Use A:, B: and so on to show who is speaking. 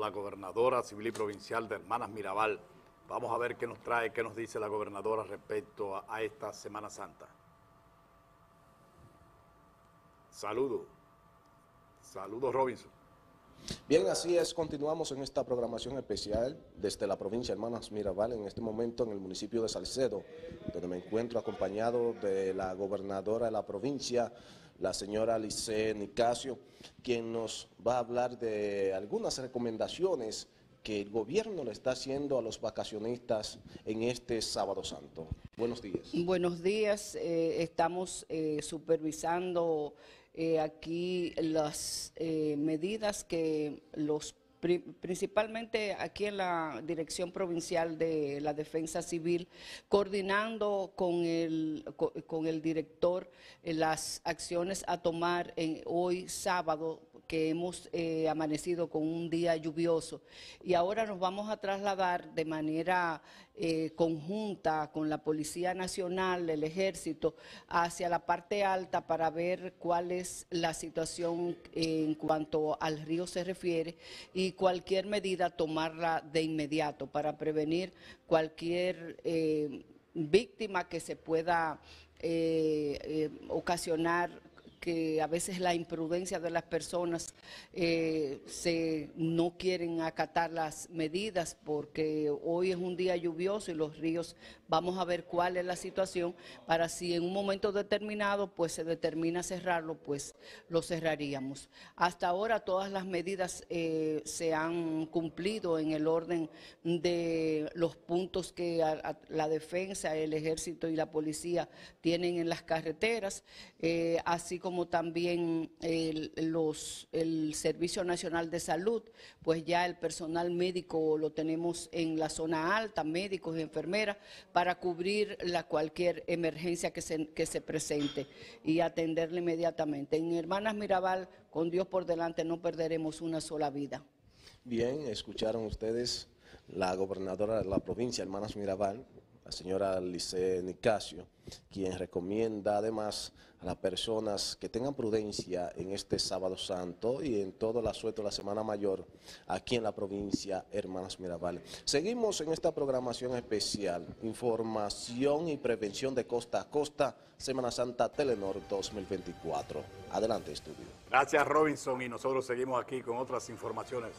A: la gobernadora civil y provincial de Hermanas Mirabal. Vamos a ver qué nos trae, qué nos dice la gobernadora respecto a, a esta Semana Santa. Saludos. Saludos, Robinson.
B: Bien, así es, continuamos en esta programación especial desde la provincia de Hermanas Mirabal, en este momento en el municipio de Salcedo, donde me encuentro acompañado de la gobernadora de la provincia, la señora Lice Nicasio, quien nos va a hablar de algunas recomendaciones que el gobierno le está haciendo a los vacacionistas en este Sábado Santo. Buenos días.
C: Buenos días, eh, estamos eh, supervisando eh, aquí las medidas que los principalmente aquí en la Dirección Provincial de la Defensa Civil, coordinando con el, con, el director eh, las acciones a tomar en, hoy sábado que hemos eh, amanecido con un día lluvioso. Y ahora nos vamos a trasladar de manera eh, conjunta con la Policía Nacional, el Ejército, hacia la parte alta para ver cuál es la situación en cuanto al río se refiere y cualquier medida tomarla de inmediato para prevenir cualquier eh, víctima que se pueda ocasionar que a veces la imprudencia de las personas eh, se, no quieren acatar las medidas porque hoy es un día lluvioso y los ríos, vamos a ver cuál es la situación para si en un momento determinado pues se determina cerrarlo, pues lo cerraríamos. Hasta ahora todas las medidas eh, se han cumplido en el orden de los puntos que la defensa, el ejército y la policía tienen en las carreteras, eh, así como como también el, los, el Servicio Nacional de Salud, pues ya el personal médico lo tenemos en la zona alta, médicos y enfermeras, para cubrir la cualquier emergencia que se, que se presente y atenderle inmediatamente. En Hermanas Mirabal, con Dios por delante, no perderemos una sola vida.
B: Bien, escucharon ustedes la gobernadora de la provincia, Hermanas Mirabal, la señora Lice Nicasio, quien recomienda además a las personas que tengan prudencia en este sábado santo y en todo el asueto de la Semana Mayor aquí en la provincia Hermanas Mirabal. Seguimos en esta programación especial, información y prevención de costa a costa, Semana Santa Telenor 2024. Adelante, estudio.
A: Gracias, Robinson, y nosotros seguimos aquí con otras informaciones.